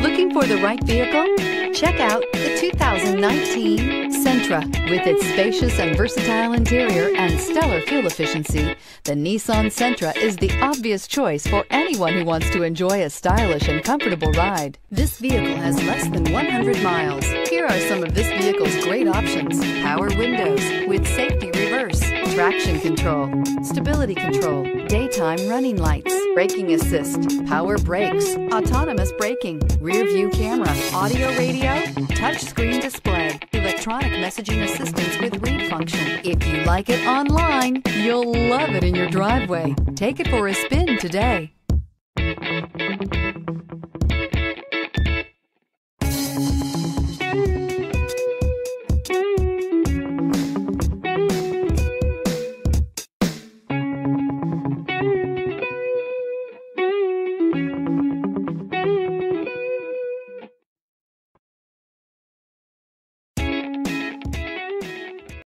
Looking for the right vehicle? Check out the 2019 Sentra. With its spacious and versatile interior and stellar fuel efficiency, the Nissan Sentra is the obvious choice for anyone who wants to enjoy a stylish and comfortable ride. This vehicle has less than 100 miles. Here are some of this vehicle's great options. Power windows with safety reverse, traction control, stability control, daytime running lights, braking assist, power brakes, autonomous braking, rear view camera, audio radio, touchscreen display, electronic messaging assistance with read function. If you like it online, you'll love it in your driveway. Take it for a spin today.